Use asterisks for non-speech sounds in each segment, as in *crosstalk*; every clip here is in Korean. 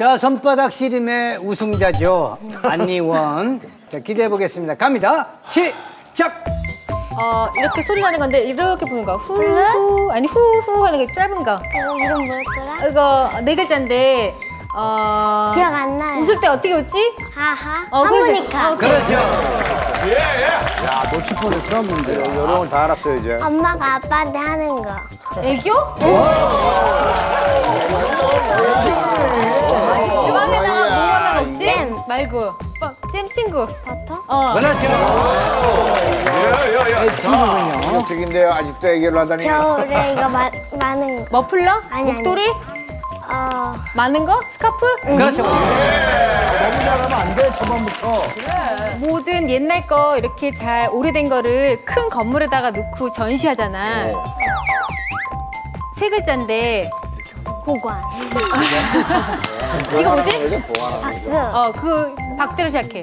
자, 손바닥 씨름의 우승자죠. 안니원. 자, 기대해 보겠습니다. 갑니다. 시작! 어, 이렇게 소리 나는 건데 이렇게 부는 거. 후후 아니 후후 하는 게 짧은 거. 어, 이름 뭐였더라? 이거 네 글자인데 어 기억 안 나요. 웃을 때 어떻게 웃지? 하하. 어. 하모니카. 어, 그렇죠. 야, 놓칠 뻔했어, 문제. 요런 걸다 알았어요, 이제. 엄마가 아빠한테 하는 거. 애교? 음악 말고. 어, 잼 친구. 버터? 어. 그렇죠. 네, 친구군요. 충격적인데요. 아직도 애교를 하다니. 겨울에 이거 마, 많은 거. 머플러? 아니. 목도리? 어, 많은 거? 스카프? 그렇죠. 너무 잘하면 안 돼, 초반부터. 모든 옛날 거 이렇게 잘 오래된 거를 큰 건물에다가 놓고 전시하잖아. 세 글자인데 보관. 이거 뭐지? 박수. 어, 그 박대로 시작해.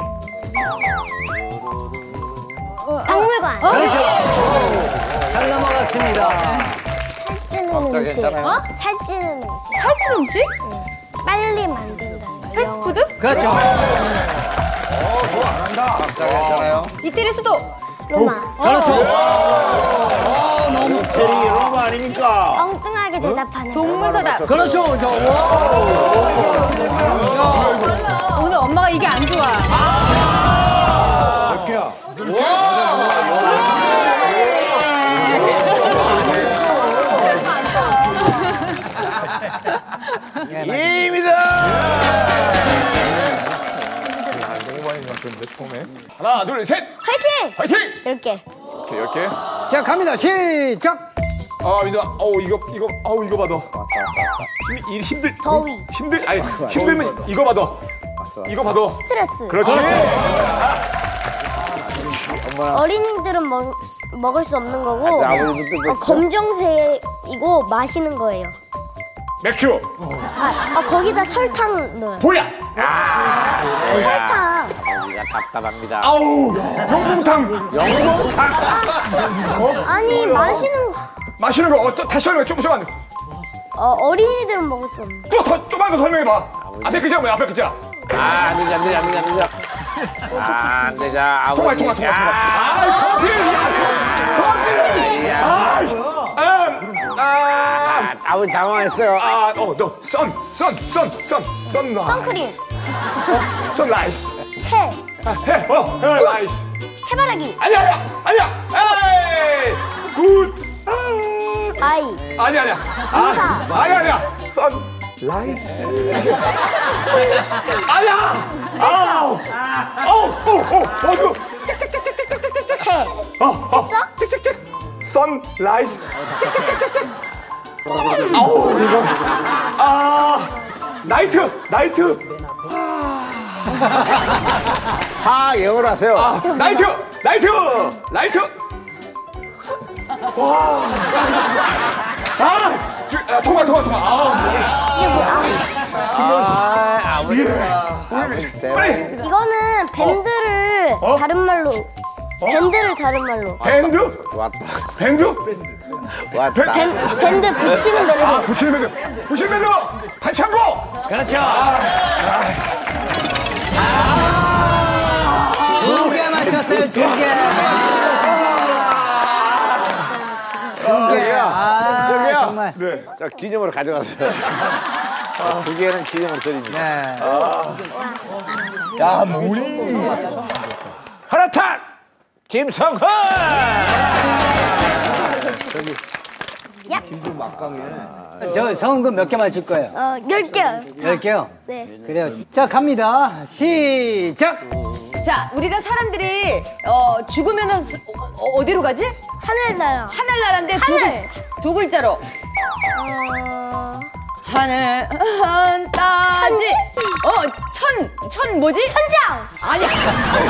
박물관. 어? 그렇죠. 잘 넘어갔습니다. 살찌는 박자 음식. 괜찮아요? 어? 살찌는 음식. 살찌는 음식? 빨리 만든다는 거. 패스트푸드? 그렇죠. 박자 괜찮아요? 이태리 수도. 로마. 그렇죠. 테리 로마 아닙니까? 엉뚱 하게 대답하는 거. 동문서다. 그렇죠. 저, 와. 오늘 엄마가 이게 안 좋아. 입니다! 하나, 둘, 셋! 화이팅! 화이팅! 이렇게. 오케이, 이렇게. 자, 갑니다. 시작! 아, 민아, 어우, 이거, 이거, 아우, 이거 봐도. 힘, 이 힘들. 더위. 힘들, 아니, 힘들면 이거 봐도. 이거 봐도. 스트레스. 그렇지. 어린이들은 먹, 먹을 수 없는 거고 어, 검정색이고 마시는 거예요. 맥주. 아, 아, 거기다 설탕 넣어요. 보야. 설탕. 아버지가 답답합니다. 아우, 영봉탕. 아니 마시는 거. 마시는 거, 어, 또 다시 설명해. 좀, 좀만. 어, 어린이들은 먹을 수 없는. 또, 더, 좀만 더 설명해봐. 앞에 글자 뭐야, 앞에 글자. 아, 안 되지, 안 되지, 안 되지, 안 되지. 아, 안 되지, 아버지. 통화, 통화, 통화, 통화. 야, 아이, 커피! 커피를! 아이, 음, 아, 아, 아버지 당황했어요. 아, 어, 너, 선, 선, 선, 선, 선, 선크림, 선라이스. 해, 아, 해, 어, 선라이스. 해바라기, 아니야, 아니야, 아니야. 에이, 굿. 아이, 아니야, 아니야. 인사. 아, 아니야, 아니야. 선, 라이스. 아니야. 아우. 어우, 어, 어, 어, 이거. 새, 어, 어. 씻어? 찍찍찍. 선, 라이스. 찍찍찍찍찍. 아우, 이거. 아, 나이트, 나이트. 하, 영어로 하세요. 아, 나이트, 나이트, 나이트. 와. 아, 주- 아, 통화, 통화, 통화. 아, 아. 아버지 대박. 빨리. 이거는 밴드를 어? 다른 말로. 밴드를 다른 말로. 밴드, 왔다. 밴드. 왔다. 밴, 밴드 붙이는 밴드. 아, 부시는 밴드, 부시는 밴드. 반창고. 그렇죠. 두 정말. 네. 자, 기념으로 가져가세요. *laughs* 자, 두 개는 기념으로 드립니다. 네. 야, 물이. 허라탄! 김성훈! 저 성은 몇개 맞힐 거예요? 어, 열 개. 열 개요? 네. 그래요. 자, 갑니다. 시작! 자, 우리가 사람들이 어, 죽으면은 스- 어, 디로 가지? 하늘나라. 하늘나라인데 두, 하늘. 두 글자로. 어, 하늘 한 따지. 천지? 어, 천, 천 뭐지? 천장. 아니야.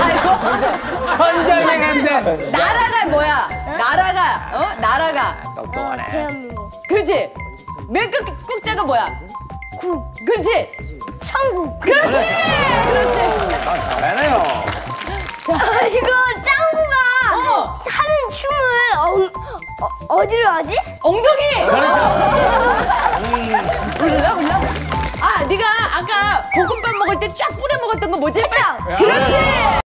아이고. 천장행한데. 나라가 뭐야? 나라가, 어? 나라가. 어, 대한민국. 그렇지. 맨 끝, 끝자가 뭐야? 국. 그렇지. 천국. 그렇지. 어, 어디로 하지? 엉덩이. 몰라 몰라. 아, 네가 아까 먹을 때 쫙 뿌려 먹었던 거 뭐지? 그렇지.